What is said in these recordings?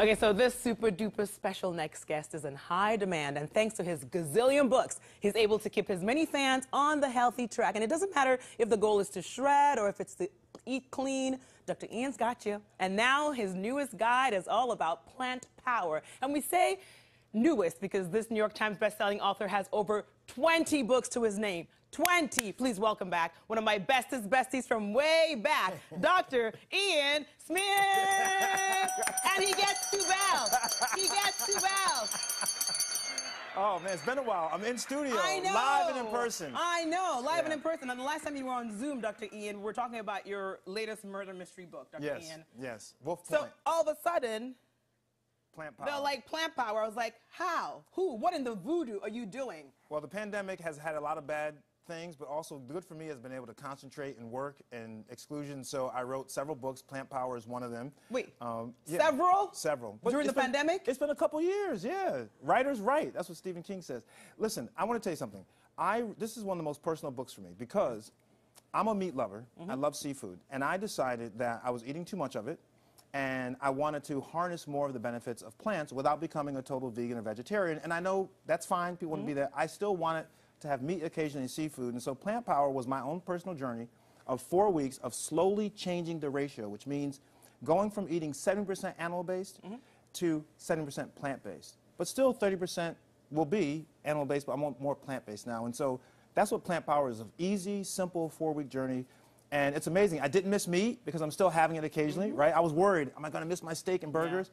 Okay, so this super duper special next guest is in high demand, and thanks to his gazillion books, he's able to keep his many fans on the healthy track. And it doesn't matter if the goal is to shred or if it's to eat clean, Dr. Ian's got you. And now his newest guide is all about plant power. And we say newest because this New York Times bestselling author has over 20 books to his name. 20. Please welcome back one of my bestest besties from way back, Dr. Ian Smith. Oh man, it's been a while. I'm in studio, I know. live and in person. I know, live and in person. And the last time you were on Zoom, Dr. Ian, we were talking about your latest murder mystery book, Dr. yes, Ian. yes. Wolf Point. So all of a sudden, plant power. they're like plant power. I was like, how? Who? What in the voodoo are you doing? well, the pandemic has had a lot of bad things, but also good for me has been able to concentrate and work and exclusion. So I wrote several books. Plant Power is one of them. Wait, Um, several? Several. During the been- pandemic? It's been a couple years, yeah. Writers write. That's what Stephen King says. Listen, I want to tell you something. I this is one of the most personal books for me because I'm a meat lover. I love seafood, and I decided that I was eating too much of it, and I wanted to harness more of the benefits of plants without becoming a total vegan or vegetarian. And I know that's fine. People want to be there. I still wanted to have meat occasionally and seafood, and so Plant Power was my own personal journey of four weeks of slowly changing the ratio, which means going from eating 70% animal-based mm-hmm. to 70% plant-based. But still 30% will be animal-based, but I want more plant-based now. And so that's what Plant Power is, an easy, simple four-week journey. And it's amazing. I didn't miss meat because I'm still having it occasionally, mm-hmm. right? I was worried, am I going to miss my steak and burgers?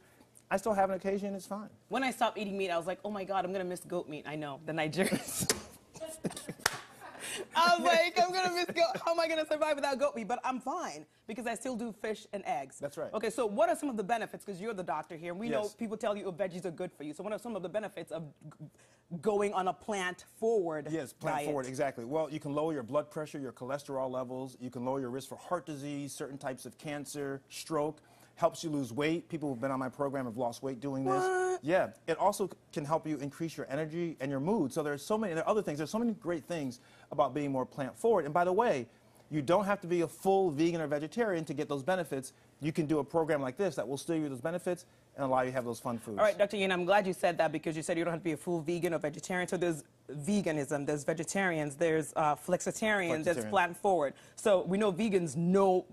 I still have an occasion, it's fine. When I stopped eating meat, I was like, oh my God, I'm gonna miss goat meat. I know, the Nigerians. I was like, I'm gonna miss goat. How am I gonna survive without goat meat? But I'm fine because I still do fish and eggs. That's right. Okay, so what are some of the benefits? Because you're the doctor here, and we know Yes. people tell you oh, veggies are good for you. So what are some of the benefits of g- going on a plant-forward Yes, plant diet? forward, exactly. Well, you can lower your blood pressure, your cholesterol levels. You can lower your risk for heart disease, certain types of cancer, stroke. Helps you lose weight. People who've been on my program have lost weight doing this. Yeah, it also can help you increase your energy and your mood. So there's so many, there are other things. There's so many great things about being more plant forward. And by the way, you don't have to be a full vegan or vegetarian to get those benefits. You can do a program like this that will still give you those benefits and allow you to have those fun foods. All right, Dr. Ian, I'm glad you said that because you said you don't have to be a full vegan or vegetarian. So there's veganism, there's vegetarians, there's uh, flexitarian, there's Flexitarian. plant forward. So we know vegans no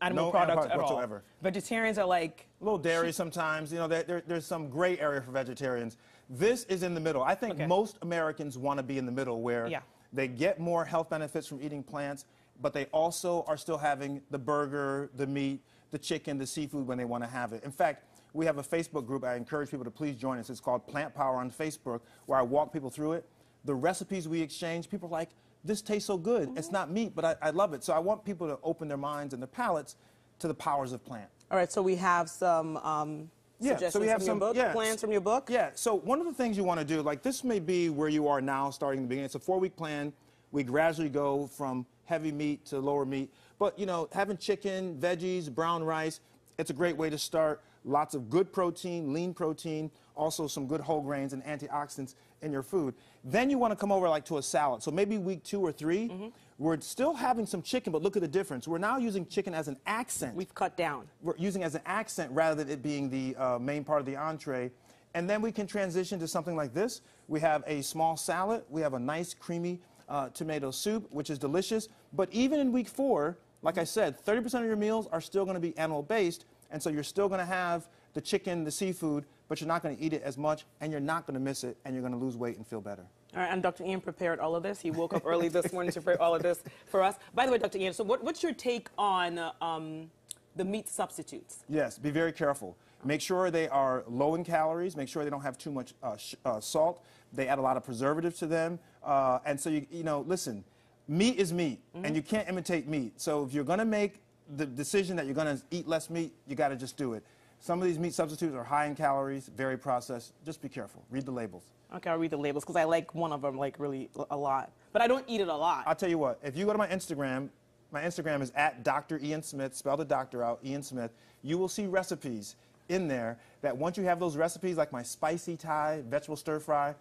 animal No products at all. whatsoever. Vegetarians are like, A little dairy sometimes. You know, there, there, there's some gray area for vegetarians. This is in the middle. I think Okay. most Americans want to be in the middle where Yeah. they get more health benefits from eating plants, but they also are still having the burger, the meat, the chicken, the seafood when they want to have it. In fact, we have a Facebook group. I encourage people to please join us. It's called Plant Power on Facebook, where I walk people through it. The recipes we exchange, people are like, this tastes so good. It's not meat, but I, I love it. So I want people to open their minds and their palates to the powers of plant. all right, so we have some um, Yeah, suggestions so we have from some book, yeah, plans from your book. Yeah, so one of the things you want to do, like this may be where you are now starting the beginning. It's a four-week plan. We gradually go from heavy meat to lower meat. But, you know, having chicken, veggies, brown rice, it's a great way to start. Lots of good protein, lean protein, also some good whole grains and antioxidants in your food. Then you want to come over like to a salad. So maybe week two or 3 Mm-hmm. we're still having some chicken, but look at the difference. We're now using chicken as an accent We've cut down. we're using as an accent rather than it being the uh, main part of the entree. And then we can transition to something like this. We have a small salad. We have a nice creamy uh, tomato soup, which is delicious. But even in week four, like I said, 30% of your meals are still going to be animal-based. And so you're still going to have the chicken, the seafood, but you're not going to eat it as much, and you're not going to miss it, and you're going to lose weight and feel better. All right, and Dr. Ian prepared all of this. He woke up early this morning to prepare all of this for us. By the way, Dr. Ian, so what, what's your take on uh, um, the meat substitutes? Yes, be very careful. Make sure they are low in calories. Make sure they don't have too much uh, sh- uh, salt. They add a lot of preservatives to them. Uh, and so, you, you know, listen, meat is meat, and you can't imitate meat. So if you're going to make the decision that you're going to eat less meat, you got to just do it. Some of these meat substitutes are high in calories, very processed. Just be careful. Read the labels. Okay, I'll read the labels because I like one of them like really a lot, but I don't eat it a lot. I'll tell you what, if you go to my Instagram, my Instagram is at Dr. Ian Smith, spell the doctor out, Ian Smith, you will see recipes in there that once you have those recipes, like my spicy Thai vegetable stir fry,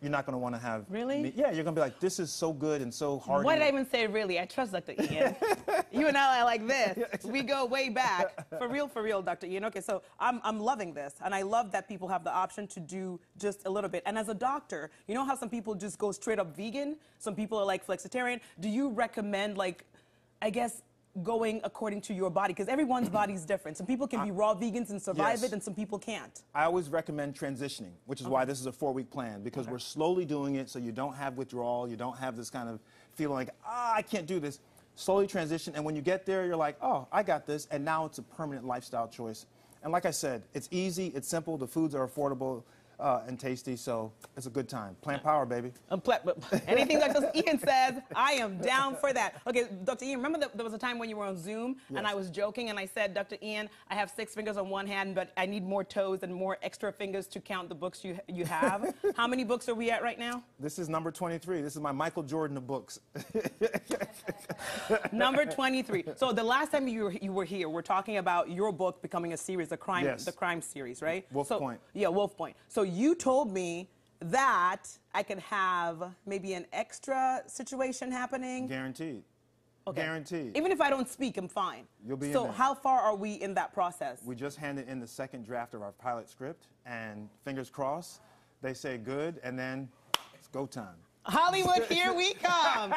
you're not going to want to have. Really? meat. Yeah, you're going to be like, this is so good and so hearty. Why did I even say really? I trust Dr. Ian. you and I are like this. We go way back. For real, for real, Dr. Ian. Okay, so I'm, I'm loving this. And I love that people have the option to do just a little bit. And as a doctor, you know how some people just go straight up vegan? Some people are like flexitarian. Do you recommend, like, I guess, going according to your body? Because everyone's body is different. Some people can be raw vegans and survive Yes. it, and some people can't. I always recommend transitioning, which is why this is a four week plan because we're slowly doing it so you don't have withdrawal, you don't have this kind of feeling like, ah, I can't do this. Slowly transition, and when you get there, you're like, oh, I got this, and now it's a permanent lifestyle choice. And like I said, it's easy, it's simple, the foods are affordable uh, and tasty, so it's a good time. Plant power, baby. Um, but anything Dr. Ian says, I am down for that. Okay, Dr. Ian, remember that there was a time when you were on Zoom and I was joking and I said, Dr. Ian, I have six fingers on one hand, but I need more toes and more extra fingers to count the books you, you have. How many books are we at right now? This is number 23. This is my Michael Jordan of books. Number 23. So the last time you were, you were here, we're talking about your book becoming a series, the crime, Yes. the crime series, right? Wolf so, Point. Yeah, Wolf Point. So you told me that I could have maybe an extra situation happening. Guaranteed. Okay. Guaranteed. Even if I don't speak, I'm fine. You'll be in So how far are we in that process? We just handed in the second draft of our pilot script, and fingers crossed, they say good, and then it's go time. Hollywood, here we come.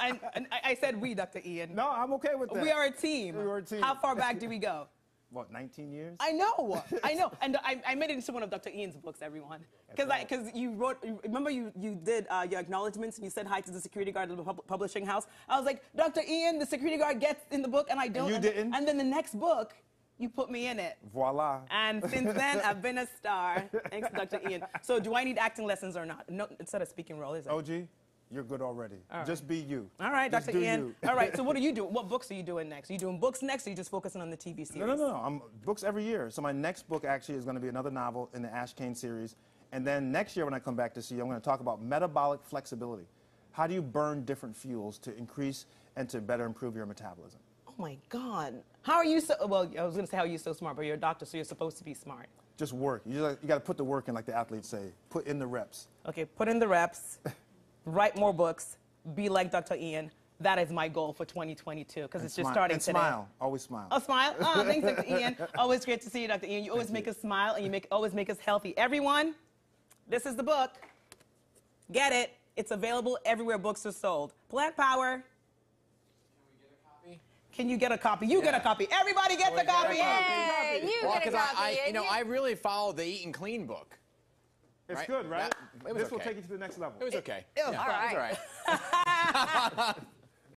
and, and I, I said we, Dr. Ian. No, I'm okay with that. We are a team. We are a team. How far back do we go? What, 19 years? I know, I know, and I, I made it into one of Dr. Ian's books, everyone, because right. because you wrote. Remember, you you did uh, your acknowledgments and you said hi to the security guard at the pub- publishing house. I was like, Dr. Ian, the security guard gets in the book, and I don't. you and, didn't? And then the next book, you put me in it. Voila. And since then, I've been a star. Thanks, Dr. Ian. So, do I need acting lessons or not? No, it's not a speaking role, is it? OG, you're good already. Just be you. All right, Just Dr. Ian. All right. So, what are you doing? What books are you doing next? Are you doing books next, or are you just focusing on the TV series? No, no, no, no. I'm books every year. So my next book actually is going to be another novel in the Ashe Cayne series. And then next year when I come back to see you, I'm going to talk about metabolic flexibility. How do you burn different fuels to increase and to better improve your metabolism? Oh my God. How are you so? Well, I was going to say how are you so smart, but you're a doctor, so you're supposed to be smart. Just work. You, just, you got to put the work in, like the athletes say. Put in the reps. Okay, put in the reps, write more books, be like Dr. Ian. That is my goal for 2022 because it's just Smile- starting and today. smile. Always smile. Oh, smile. Oh, thanks, Dr. Ian. Always great to see you, Dr. Ian. You always make us smile and you make always make us healthy. Everyone, this is the book. Get it. It's available everywhere books are sold. Plant Power. Can you get a copy? Can you get a Yeah. copy. Everybody gets a we get a copy. copy. Hey, you Well, get a because I, copy, I, you and know, I really followed the Eat and Clean book. It's Right? good, right? That- it was this will take you to the next level. It was okay. it was Yeah, all It was all right.